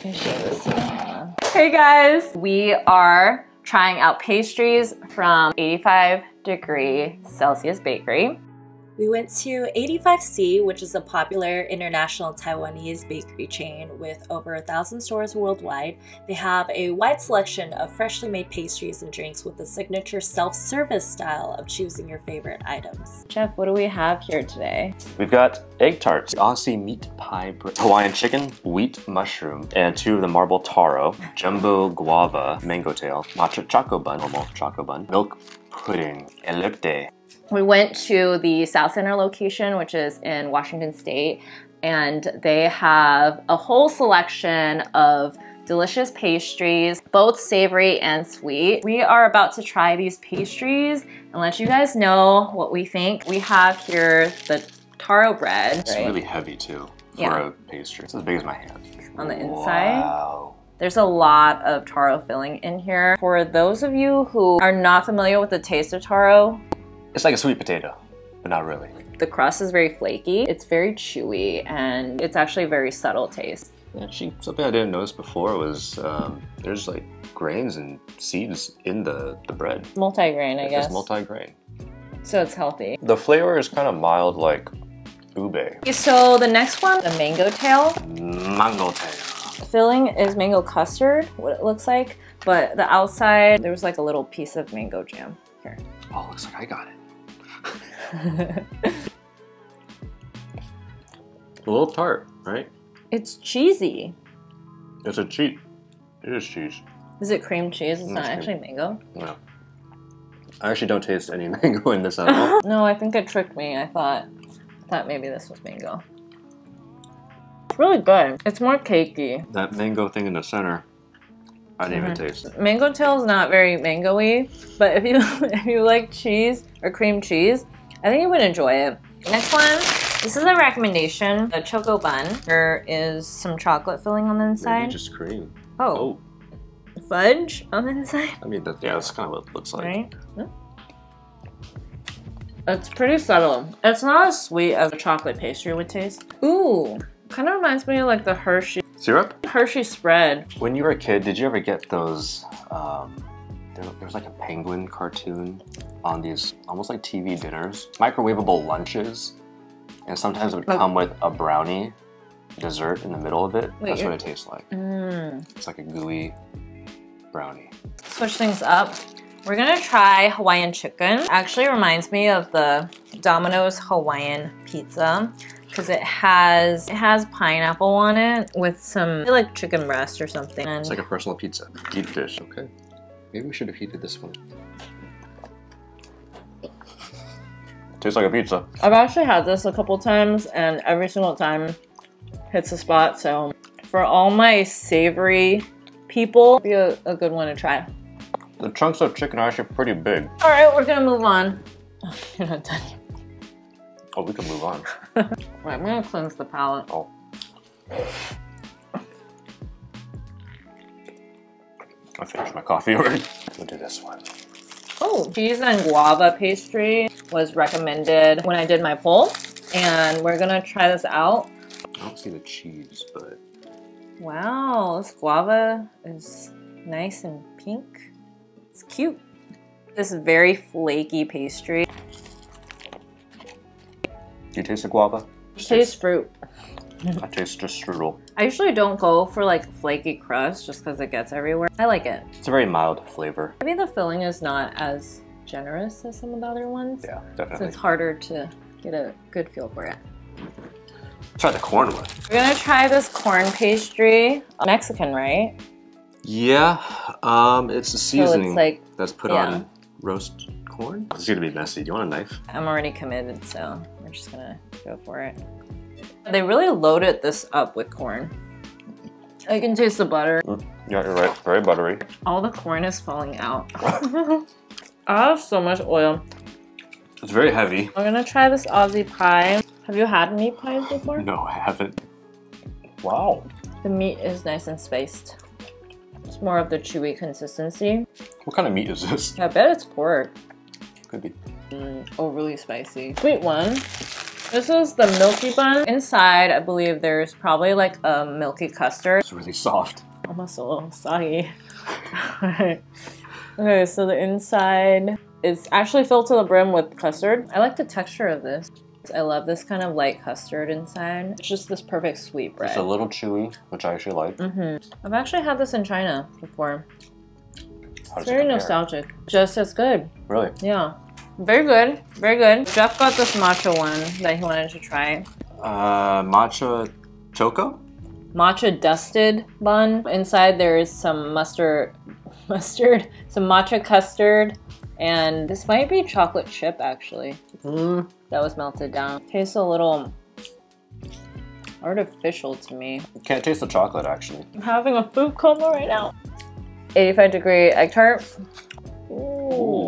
Hey guys, we are trying out pastries from 85 degree Celsius Bakery. We went to 85C, which is a popular international Taiwanese bakery chain with over a thousand stores worldwide. They have a wide selection of freshly made pastries and drinks with a signature self-service style of choosing your favorite items. Jeff, what do we have here today? We've got egg tarts, Aussie meat pie, Hawaiian chicken, wheat mushroom, and two of the marble taro, jumbo guava, mango tail, matcha choco bun, normal choco bun, milk pudding, elote, we went to the Southcenter location, which is in Washington State, and they have a whole selection of delicious pastries, both savory and sweet. We are about to try these pastries and let you guys know what we think. We have here the taro bread. It's right? really heavy too for yeah. a pastry. It's as big as my hand. On the inside. Wow. There's a lot of taro filling in here. For those of you who are not familiar with the taste of taro, it's like a sweet potato, but not really. The crust is very flaky. It's very chewy and it's actually a very subtle taste. Actually, something I didn't notice before was um, there's like grains and seeds in the, the bread. Multi-grain, I guess. It's multi-grain. So it's healthy. The flavor is kind of mild like ube. So the next one, the mango tail. Mango tail. The filling is mango custard, what it looks like, but the outside, there was like a little piece of mango jam here. Oh, looks like I got it. a little tart, right? It's cheesy. It's a cheat. It is cheese. Is it cream cheese? It's mm, not actually mango. No. I actually don't taste any mango in this at all. no, I think it tricked me. I thought, I thought maybe this was mango. It's really good. It's more cakey. That mango thing in the center I didn't even mm-hmm. taste it. Mango tail is not very mangoey, but if you if you like cheese or cream cheese, I think you would enjoy it. Next one, this is a recommendation. The choco bun. There is some chocolate filling on the inside. Maybe just cream. Oh. oh. Fudge on the inside? I mean, that, yeah, that's kind of what it looks like. Right? It's pretty subtle. It's not as sweet as a chocolate pastry would taste. Ooh, kind of reminds me of like the Hershey syrup. Hershey spread. When you were a kid, did you ever get those? Um, there, there was like a penguin cartoon on these almost like TV dinners, microwavable lunches, and sometimes it would come with a brownie dessert in the middle of it. Wait, That's what it tastes like. Mm. It's like a gooey brownie. Switch things up. We're gonna try Hawaiian chicken. Actually reminds me of the Domino's Hawaiian pizza because it has it has pineapple on it with some like chicken breast or something. It's like a personal pizza. Deep dish, okay. Maybe we should have heated this one. Tastes like a pizza. I've actually had this a couple times and every single time hits the spot. So for all my savory people, be a, a good one to try. The chunks of chicken are actually pretty big. All right, we're gonna move on. Oh, you're not done Oh, we can move on. I'm gonna cleanse the palate. Oh. I finished my coffee already. We'll do this one. Oh, cheese and guava pastry was recommended when I did my poll. And we're gonna try this out. I don't see the cheese, but... Wow, this guava is nice and pink. It's cute. This very flaky pastry. Do you taste the guava? Taste fruit. I taste just strudel. I usually don't go for like flaky crust just because it gets everywhere. I like it. It's a very mild flavor. Maybe the filling is not as generous as some of the other ones. Yeah, definitely. So it's harder to get a good feel for it. Try the corn one. We're gonna try this corn pastry. Mexican, right? Yeah, um, it's a seasoning so it's like, that's put yeah. on roast corn. It's gonna be messy. Do you want a knife? I'm already committed, so we're just gonna go for it. They really loaded this up with corn. I can taste the butter. Mm, yeah, you're right. Very buttery. All the corn is falling out. I have so much oil. It's very heavy. I'm gonna try this Aussie pie. Have you had meat pies before? No, I haven't. Wow. The meat is nice and spaced. It's more of the chewy consistency. What kind of meat is this? I bet it's pork. Could be. Mm, overly spicy. Sweet one. This is the milky bun. Inside, I believe there's probably like a milky custard. It's really soft. Almost a little soggy. okay, so the inside is actually filled to the brim with custard. I like the texture of this. I love this kind of light custard inside. It's just this perfect sweet bread. It's a little chewy, which I actually like. Mm-hmm. I've actually had this in China before. It's very compare? nostalgic. Just as good. Really? Yeah. Very good. Very good. Jeff got this matcha one that he wanted to try. Uh, matcha choco? Matcha dusted bun. Inside there is some mustard, mustard, some matcha custard, and this might be chocolate chip actually. Mm. That was melted down. Tastes a little artificial to me. Can't taste the chocolate actually. I'm having a food coma right now. 85 degree egg tart. Ooh. Ooh.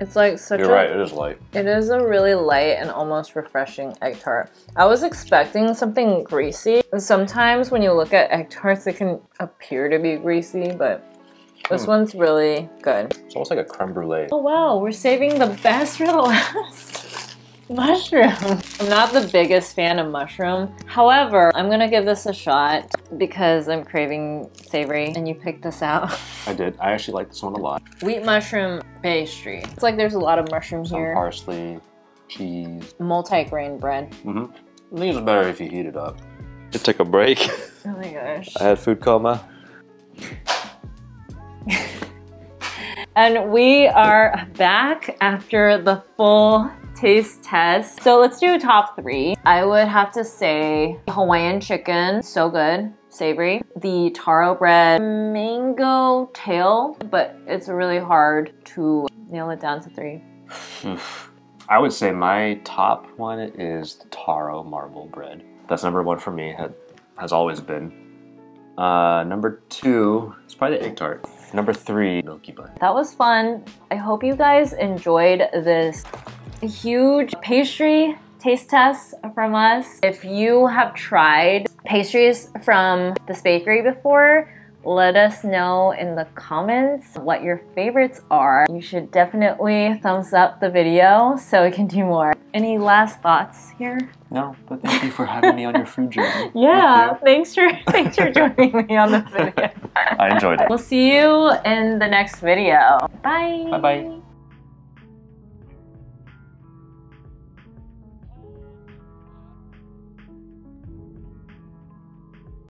It's like such You're a right, it is light. It is a really light and almost refreshing egg tart. I was expecting something greasy. And sometimes when you look at egg tarts, it can appear to be greasy, but this Hmm. one's really good. It's almost like a creme brulee. Oh wow, we're saving the best for the last. Mushroom. I'm not the biggest fan of mushroom. However, I'm gonna give this a shot because I'm craving savory and you picked this out. I did. I actually like this one a lot. Wheat mushroom pastry. It's like there's a lot of mushroom Some here. parsley, cheese. Multi-grain bread. Mm-hmm. I think it's better if you heat it up. To take a break. Oh my gosh. I had food coma. And we are back after the full taste test. So let's do top three. I would have to say Hawaiian chicken, so good, savory. The taro bread, mango tail, but it's really hard to nail it down to three. I would say my top one is the taro marble bread. That's number one for me. It has always been. Uh, number two is probably the egg tart. Number three, milky bun. That was fun. I hope you guys enjoyed this huge pastry taste test from us. If you have tried pastries from this bakery before, let us know in the comments what your favorites are. You should definitely thumbs up the video so we can do more. Any last thoughts here? No, but thank you for having me on your food journey. Yeah, thanks for thanks for joining me on this video. I enjoyed it. We'll see you in the next video. Bye. Bye bye.